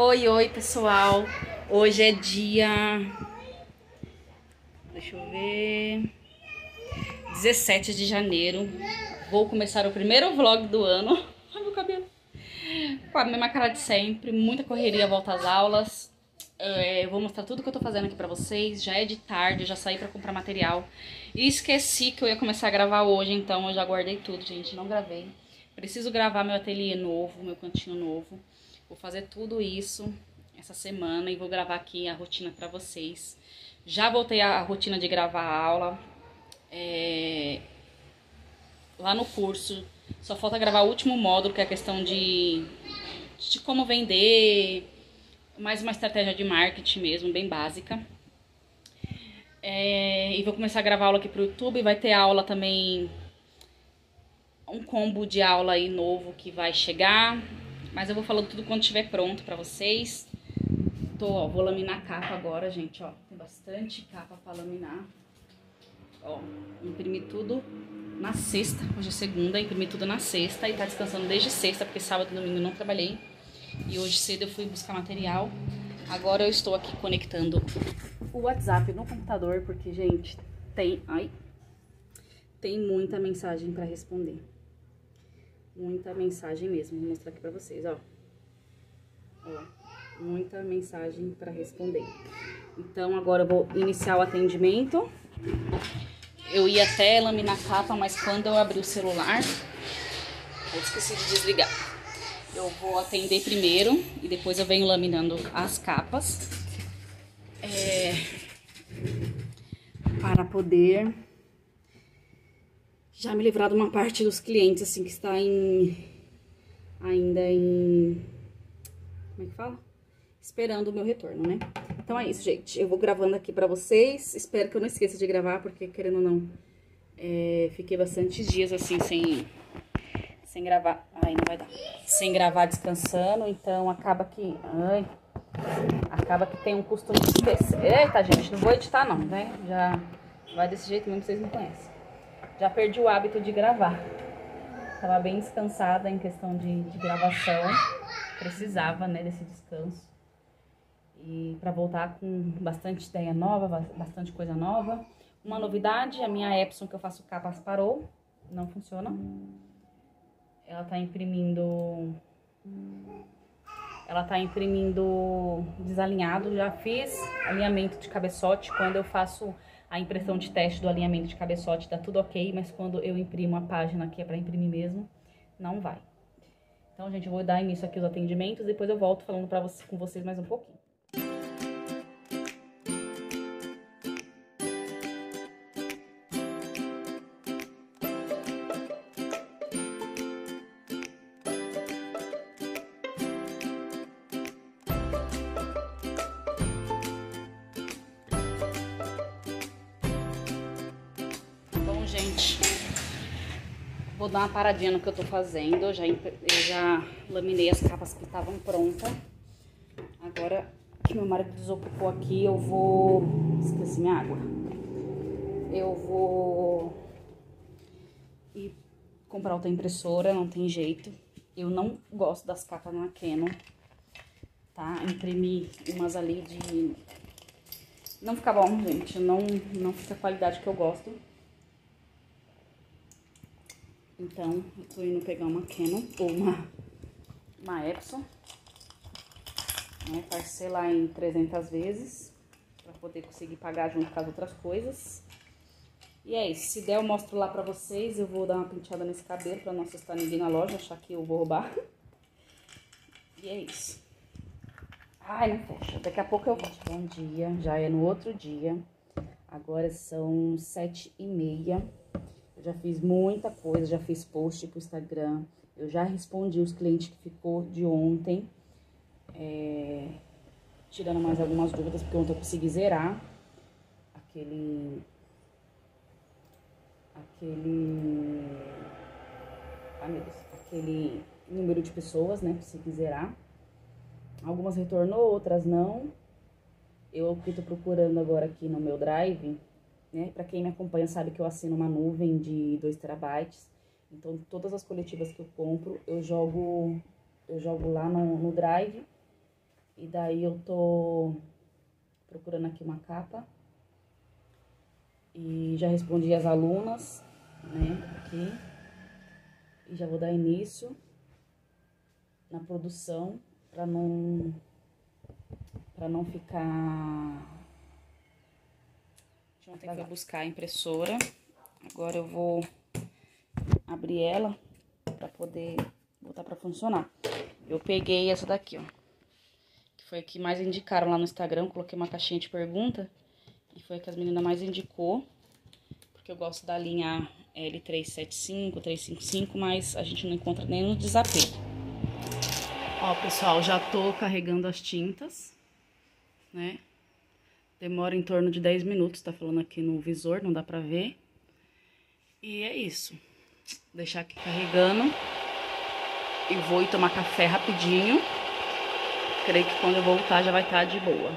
Oi, oi, pessoal. Hoje é dia. Deixa eu ver. 17 de janeiro. Vou começar o primeiro vlog do ano. Ai, meu cabelo. Com a mesma cara de sempre. Muita correria, volta às aulas. É, vou mostrar tudo que eu tô fazendo aqui pra vocês. Já é de tarde, já saí pra comprar material. E esqueci que eu ia começar a gravar hoje, então eu já guardei tudo, gente. Não gravei. Preciso gravar meu ateliê novo, meu cantinho novo. Vou fazer tudo isso essa semana e vou gravar aqui a rotina pra vocês. Já voltei à rotina de gravar a aula. É... Lá no curso. Só falta gravar o último módulo, que é a questão de, de como vender mais uma estratégia de marketing mesmo, bem básica. É, e vou começar a gravar aula aqui pro YouTube. Vai ter aula também, um combo de aula aí novo que vai chegar. Mas eu vou falando tudo quando estiver pronto pra vocês. Tô, ó, vou laminar a capa agora, gente, ó. Tem bastante capa pra laminar. Ó, imprimi tudo na sexta. Hoje é segunda, imprimi tudo na sexta. E tá descansando desde sexta, porque sábado e domingo não trabalhei. E hoje cedo eu fui buscar material. Agora eu estou aqui conectando o WhatsApp no computador, porque, gente, tem... Ai, tem muita mensagem para responder. Muita mensagem mesmo. Vou mostrar aqui pra vocês, ó. Ó, muita mensagem para responder. Então, agora eu vou iniciar o atendimento. Eu ia até laminar a capa, mas quando eu abri o celular, eu esqueci de desligar. Eu vou atender primeiro e depois eu venho laminando as capas. É, para poder já me livrar de uma parte dos clientes, assim, que está em... Ainda em... Como é que fala? Esperando o meu retorno, né? Então é isso, gente. Eu vou gravando aqui pra vocês. Espero que eu não esqueça de gravar, porque querendo ou não, é, fiquei bastante dias, assim, sem sem gravar. Ai, não vai dar. Sem gravar descansando, então acaba que. Ai. Acaba que tem um costume de esquecer. Eita, gente, não vou editar não, né? Já vai desse jeito mesmo, vocês me conhecem. Já perdi o hábito de gravar. Tava bem descansada em questão de, de gravação. Precisava, né, desse descanso. E para voltar com bastante ideia nova, bastante coisa nova. Uma novidade, a minha Epson que eu faço capas parou. Não funciona. Ela tá imprimindo... Ela tá imprimindo desalinhado. Já fiz alinhamento de cabeçote. Quando eu faço a impressão de teste do alinhamento de cabeçote, dá tudo ok. Mas quando eu imprimo a página que é pra imprimir mesmo, não vai. Então, gente, eu vou dar início aqui aos atendimentos. Depois eu volto falando pra você, com vocês mais um pouquinho. Vou dar uma paradinha no que eu tô fazendo. Eu já, eu já laminei as capas que estavam prontas. Agora que meu marido desocupou aqui, eu vou... Esqueci minha água. Eu vou ir comprar outra impressora, não tem jeito. Eu não gosto das capas na Canon, tá? Imprimi umas ali de... Não fica bom, gente. Não, não fica a qualidade que eu gosto. Então, eu tô indo pegar uma Canon ou uma, uma Epson. Né, parcelar em 300 vezes. Pra poder conseguir pagar junto com as outras coisas. E é isso. Se der, eu mostro lá pra vocês. Eu vou dar uma penteada nesse cabelo pra não assustar ninguém na loja, achar que eu vou roubar. E é isso. Ai, não fecha. Daqui a pouco eu volto. Bom dia. Já é no outro dia. Agora são sete e meia. Eu já fiz muita coisa, já fiz post pro Instagram, eu já respondi os clientes que ficou de ontem, é, tirando mais algumas dúvidas, porque ontem eu consegui zerar aquele, aquele, ai meu Deus, aquele número de pessoas, né, consegui zerar. Algumas retornou, outras não. Eu que tô procurando agora aqui no meu Drive, né? Para quem me acompanha sabe que eu assino uma nuvem de 2 terabytes. Então, todas as coletivas que eu compro, eu jogo, eu jogo lá no, no Drive. E daí eu tô procurando aqui uma capa. E já respondi as alunas, né, aqui. E já vou dar início na produção para não para não ficar Ontem foi buscar a impressora. Agora eu vou abrir ela para poder botar para funcionar. Eu peguei essa daqui, ó. Que foi a que mais indicaram lá no Instagram. Coloquei uma caixinha de pergunta. E foi a que as meninas mais indicou. Porque eu gosto da linha L375, 355, mas a gente não encontra nem no desapego. Ó, pessoal, já tô carregando as tintas, né? Demora em torno de 10 minutos, tá falando aqui no visor, não dá pra ver. E é isso. Deixar aqui carregando. E vou ir tomar café rapidinho. Creio que quando eu voltar já vai estar tá de boa.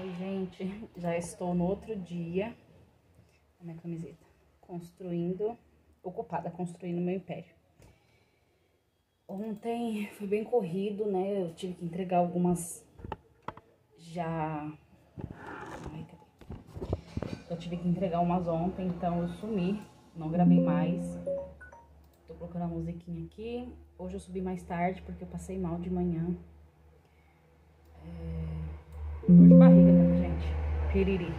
Oi, gente. Já estou no outro dia. A minha camiseta. Construindo. Ocupada, construindo meu império. Ontem foi bem corrido, né? Eu tive que entregar algumas já eu tive que entregar umas ontem, então eu sumi, não gravei mais. Tô colocando a musiquinha aqui. Hoje eu subi mais tarde porque eu passei mal de manhã. É... Dor de barriga, tá, gente? Piriri.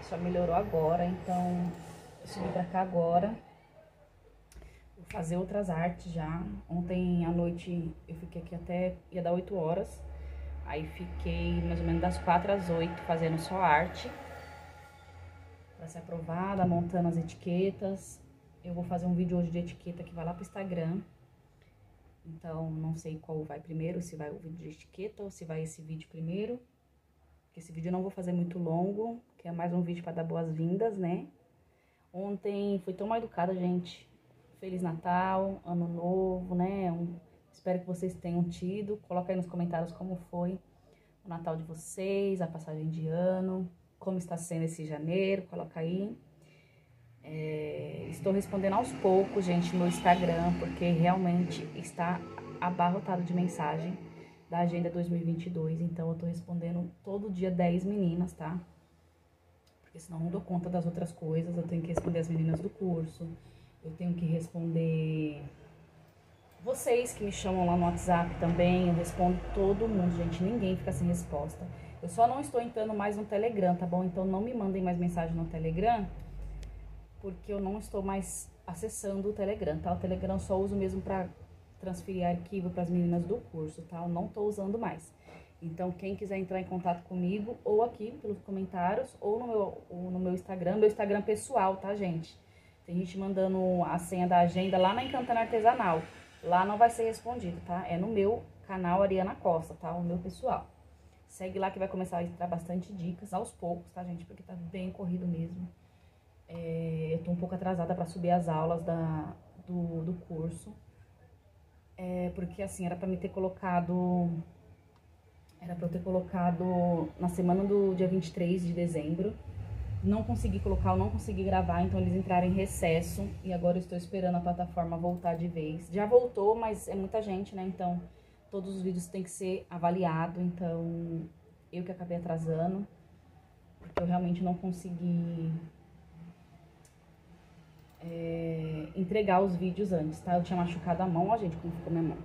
Só melhorou agora, então eu subi pra cá agora. Vou fazer outras artes já. Ontem à noite eu fiquei aqui até, ia dar 8 horas. Aí fiquei mais ou menos das 4 às 8 fazendo só arte. Pra ser aprovada, montando as etiquetas. Eu vou fazer um vídeo hoje de etiqueta que vai lá pro Instagram. Então, não sei qual vai primeiro, se vai o vídeo de etiqueta ou se vai esse vídeo primeiro. Porque esse vídeo eu não vou fazer muito longo, que é mais um vídeo para dar boas-vindas, né? Ontem fui tão mal educada, gente. Feliz Natal, Ano Novo, né? Um Espero que vocês tenham tido. Coloca aí nos comentários como foi o Natal de vocês, a passagem de ano, como está sendo esse janeiro, coloca aí. É, estou respondendo aos poucos, gente, no Instagram, porque realmente está abarrotado de mensagem da Agenda 2022. Então, eu estou respondendo todo dia 10 meninas, tá? Porque senão não dou conta das outras coisas. Eu tenho que responder as meninas do curso, eu tenho que responder vocês que me chamam lá no WhatsApp também, eu respondo todo mundo, gente. Ninguém fica sem resposta. Eu só não estou entrando mais no Telegram, tá bom? Então não me mandem mais mensagem no Telegram, porque eu não estou mais acessando o Telegram, tá? O Telegram eu só uso mesmo para transferir arquivo para as meninas do curso, tá? Eu não estou usando mais. Então, quem quiser entrar em contato comigo, ou aqui pelos comentários, ou no meu, ou no meu Instagram, meu Instagram pessoal, tá, gente? Tem gente mandando a senha da agenda lá na Encantando Artesanal. Lá não vai ser respondido, tá? É no meu canal Ariana Costa, tá? O meu pessoal. Segue lá que vai começar a entrar bastante dicas aos poucos, tá, gente? Porque tá bem corrido mesmo. É, eu tô um pouco atrasada para subir as aulas da, do, do curso. É, porque, assim, era para me ter colocado... Era pra eu ter colocado na semana do dia 23 de dezembro não consegui colocar, eu não consegui gravar, então eles entraram em recesso e agora eu estou esperando a plataforma voltar de vez. Já voltou, mas é muita gente, né? Então todos os vídeos têm que ser avaliados, então eu que acabei atrasando, porque eu realmente não consegui é, entregar os vídeos antes, tá? Eu tinha machucado a mão, ó gente, como ficou minha mão.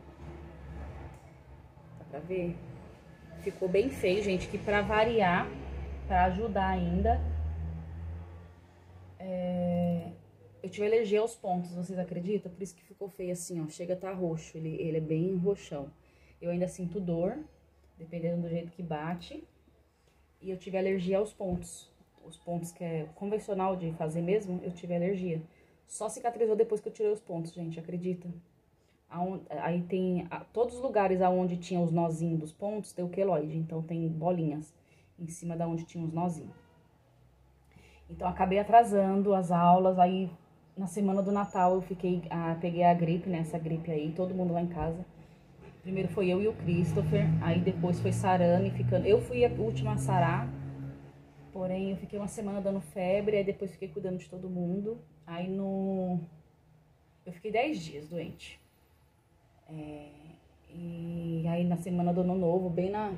Dá pra ver? Ficou bem feio, gente, que pra variar, pra ajudar ainda, é... Eu tive alergia aos pontos, vocês acreditam? Por isso que ficou feio assim, ó. Chega a tá roxo, ele, ele é bem roxão. Eu ainda sinto dor, dependendo do jeito que bate. E eu tive alergia aos pontos. Os pontos que é convencional de fazer mesmo, eu tive alergia. Só cicatrizou depois que eu tirei os pontos, gente, acredita? Aí tem todos os lugares aonde tinha os nozinhos dos pontos, tem o queloide. Então tem bolinhas em cima da onde tinha os nozinhos. Então acabei atrasando as aulas, aí na semana do Natal eu fiquei, ah, peguei a gripe, né, essa gripe aí, todo mundo lá em casa. Primeiro foi eu e o Christopher, aí depois foi sarando e ficando. Eu fui a última a sarar, porém eu fiquei uma semana dando febre, aí depois fiquei cuidando de todo mundo. Aí no. Eu fiquei 10 dias doente. É... E aí na semana do ano novo, bem na.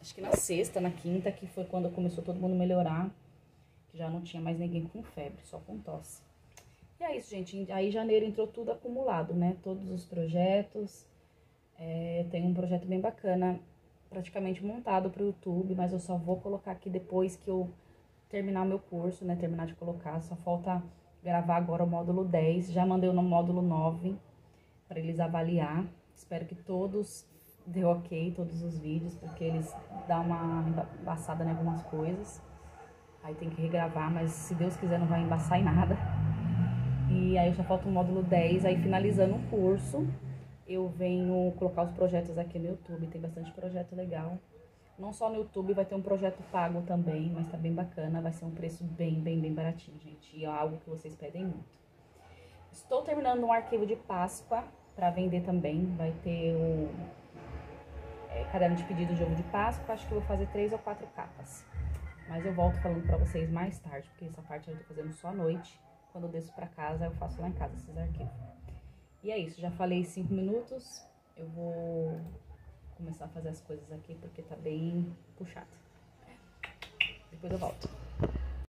Acho que na sexta, na quinta, que foi quando começou todo mundo melhorar. Que já não tinha mais ninguém com febre, só com tosse. E é isso, gente. Aí janeiro entrou tudo acumulado, né? Todos os projetos. É, tem um projeto bem bacana, praticamente montado para o YouTube, mas eu só vou colocar aqui depois que eu terminar o meu curso, né? Terminar de colocar. Só falta gravar agora o módulo 10. Já mandei no módulo 9 para eles avaliar. Espero que todos dê ok, todos os vídeos, porque eles dão uma embaçada em algumas coisas. Aí tem que regravar, mas se Deus quiser não vai embaçar em nada. E aí só falta o módulo 10, aí finalizando o curso, eu venho colocar os projetos aqui no YouTube, tem bastante projeto legal. Não só no YouTube, vai ter um projeto pago também, mas tá bem bacana, vai ser um preço bem, bem, bem baratinho, gente. E é algo que vocês pedem muito. Estou terminando um arquivo de Páscoa para vender também, vai ter o é, caderno de pedido de ovo de Páscoa, acho que vou fazer três ou quatro capas. Mas eu volto falando para vocês mais tarde, porque essa parte eu tô fazendo só à noite. Quando eu desço para casa, eu faço lá em casa esses arquivos. E é isso, já falei cinco minutos. Eu vou começar a fazer as coisas aqui porque tá bem puxado. Depois eu volto.